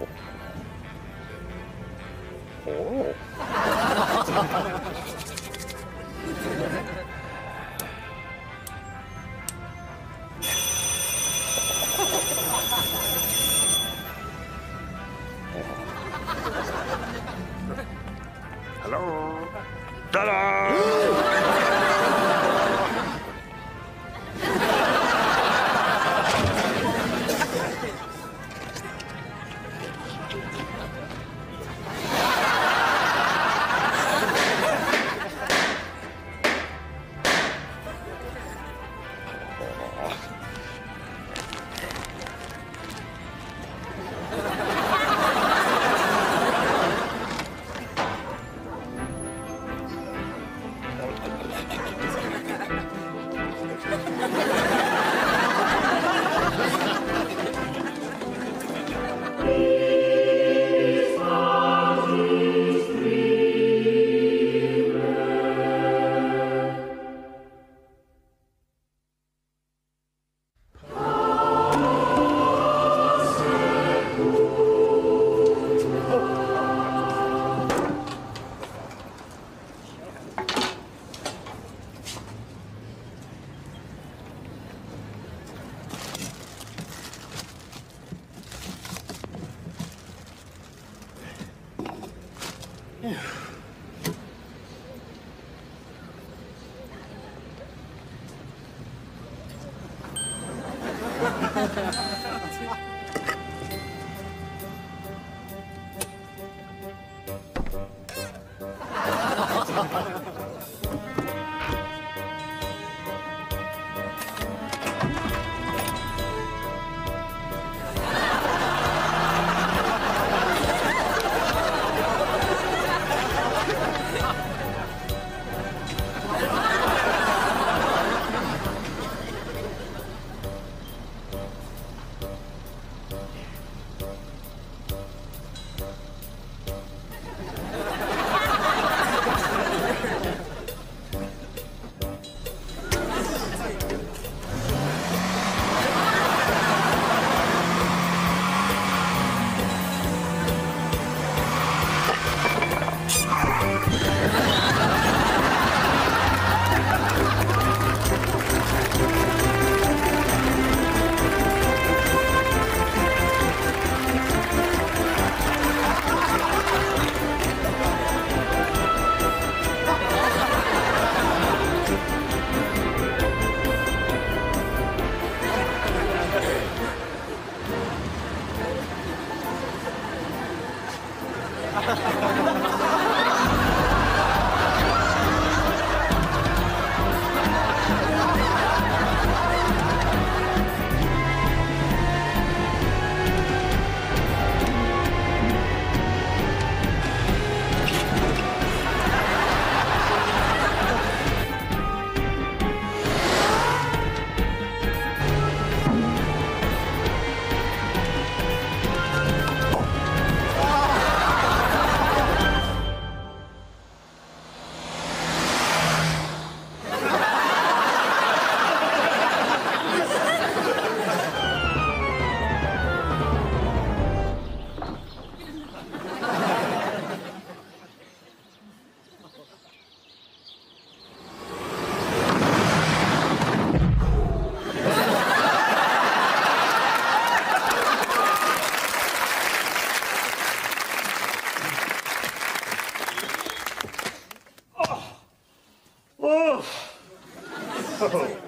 お。お。Yeah. Gracias. Oh.